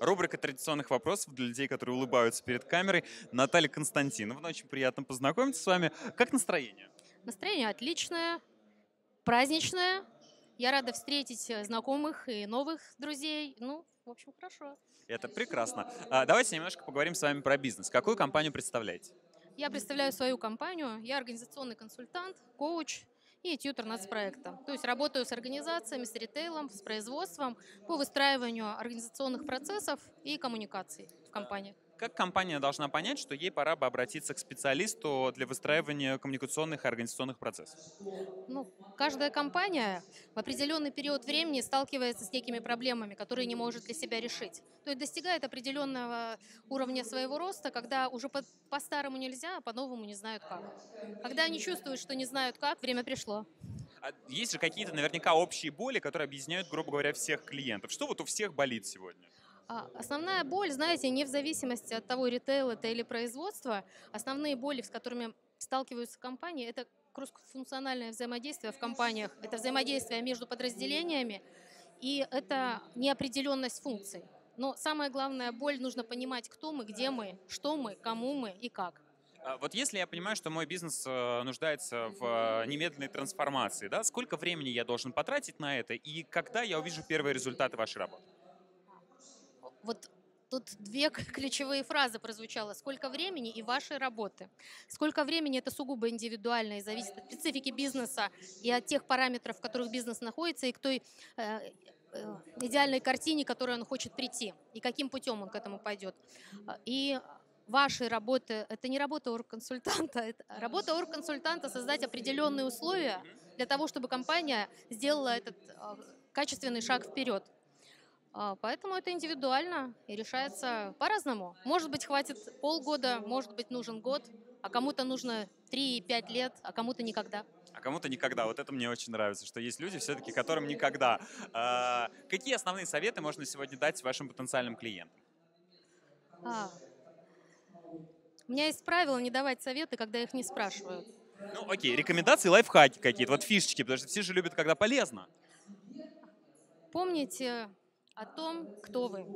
Рубрика традиционных вопросов для людей, которые улыбаются перед камерой. Наталья Константиновна, очень приятно познакомиться с вами. Как настроение? Настроение отличное, праздничное. Я рада встретить э, знакомых и новых друзей. Ну, в общем, хорошо. Это прекрасно. А, давайте немножко поговорим с вами про бизнес. Какую компанию представляете? Я представляю свою компанию. Я организационный консультант, коуч и тьютер нацпроекта. То есть работаю с организациями, с ритейлом, с производством по выстраиванию организационных процессов и коммуникаций в компании. Как компания должна понять, что ей пора бы обратиться к специалисту для выстраивания коммуникационных и организационных процессов? Ну, каждая компания в определенный период времени сталкивается с некими проблемами, которые не может для себя решить. То есть достигает определенного уровня своего роста, когда уже по- по-старому нельзя, а по-новому не знают как. Когда они чувствуют, что не знают как, время пришло. А есть же какие-то наверняка общие боли, которые объединяют, грубо говоря, всех клиентов. Что вот у всех болит сегодня? А Основная боль, знаете, не в зависимости от того, ритейл это или производство, основные боли, с которыми сталкиваются компании, это кроссфункциональное взаимодействие в компаниях, это взаимодействие между подразделениями, и это неопределенность функций. Но самая главная боль, нужно понимать, кто мы, где мы, что мы, кому мы и как. А Вот если я понимаю, что мой бизнес э, нуждается в э, немедленной трансформации, да, сколько времени я должен потратить на это и когда я увижу первые результаты вашей работы? Вот тут две ключевые фразы прозвучало. Сколько времени и вашей работы. Сколько времени это сугубо индивидуально и зависит от специфики бизнеса и от тех параметров, в которых бизнес находится, и к той э, э, идеальной картине, к которой он хочет прийти, и каким путем он к этому пойдет. И вашей работы, это не работа оргконсультанта, это работа оргконсультанта создать определенные условия для того, чтобы компания сделала этот э, качественный шаг вперед. А, Поэтому это индивидуально и решается по-разному. Может быть, хватит полгода, может быть, нужен год, а кому-то нужно 3-5 лет, а кому-то никогда. А кому-то никогда. Вот это мне очень нравится, что есть люди все-таки, которым никогда. А, Какие основные советы можно сегодня дать вашим потенциальным клиентам? А. У меня есть правило не давать советы, когда их не спрашивают. Ну, окей, рекомендации, лайфхаки какие-то, вот фишечки, потому что все же любят, когда полезно. Помните о том, кто вы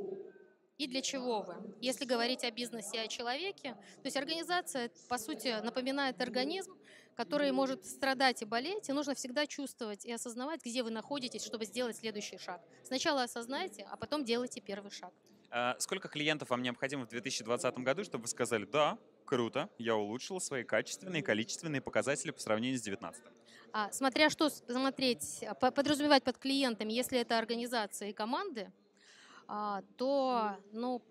и для чего вы. Если говорить о бизнесе и о человеке, то есть организация, по сути, напоминает организм, который может страдать и болеть, и нужно всегда чувствовать и осознавать, где вы находитесь, чтобы сделать следующий шаг. Сначала осознайте, а потом делайте первый шаг. А Сколько клиентов вам необходимо в 2020 году, чтобы вы сказали, да, круто, я улучшил свои качественные и количественные показатели по сравнению с 2019? А, смотря что смотреть, а, по- подразумевать под клиентами, если это организация и команды, а, то, ну,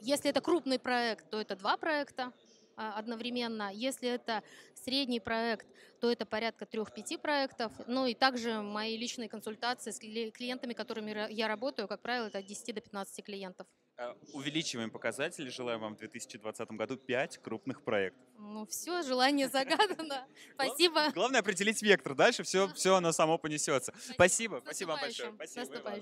если это крупный проект, то это два проекта одновременно. Если это средний проект, то это порядка трех-пяти проектов. Ну и также мои личные консультации с кли- клиентами, которыми я работаю, как правило, это от 10 до 15 клиентов. А, Увеличиваем показатели, желаю вам в 2020 году 5 крупных проектов. Ну все, желание загадано. Спасибо. Главное определить вектор, дальше все, все оно само понесется. Спасибо, спасибо вам большое. Спасибо.